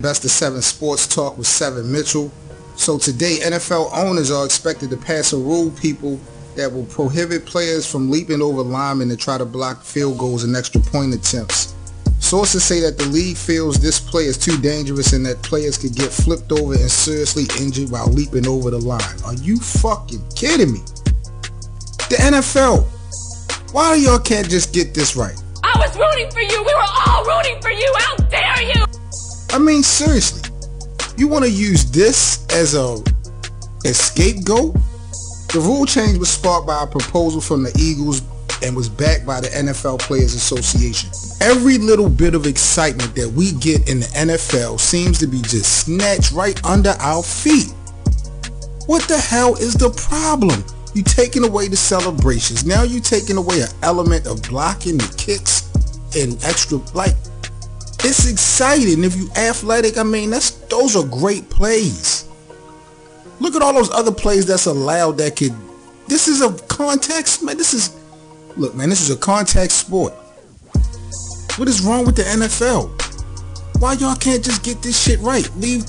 Best of Seven Sports Talk with Seven Mitchell. So today, NFL owners are expected to pass a rule, people, that will prohibit players from leaping over linemen to try to block field goals and extra point attempts. Sources say that the league feels this play is too dangerous and that players could get flipped over and seriously injured while leaping over the line. Are you fucking kidding me? The NFL. Why y'all can't just get this right? I was rooting for you. We were all rooting I mean, seriously. You want to use this as a, a scapegoat? The rule change was sparked by a proposal from the Eagles and was backed by the NFL Players Association. Every little bit of excitement that we get in the NFL seems to be just snatched right under our feet. What the hell is the problem? You taking away the celebrations. Now you're taking away an element of blocking the kicks and extra like it's exciting. If you athletic, I mean, that's those are great plays. Look at all those other plays that's allowed that could. This is a contact, man. This is, look, man, this is a contact sport. What is wrong with the NFL? Why y'all can't just get this shit right? Leave.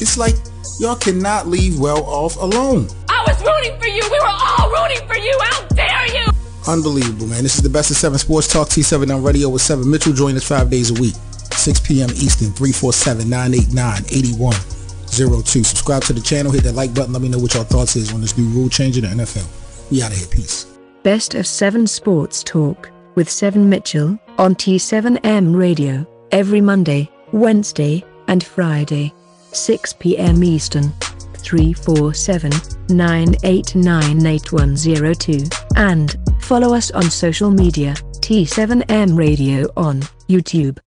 It's like y'all cannot leave well off alone. I was rooting for you. We were all rooting for you. How dare you? Unbelievable, man. This is the best of 7 Sports Talk T7M Radio with 7 Mitchell. Join us five days a week. 6 p.m. Eastern, 347-989-8102. Subscribe to the channel, hit that like button, let me know what your thoughts is on this new rule change in the NFL. We out of here. Peace. Best of 7 Sports Talk with 7 Mitchell on T7M Radio every Monday, Wednesday, and Friday. 6 p.m. Eastern. 347-989-8102 and follow us on social media T7M Radio on YouTube.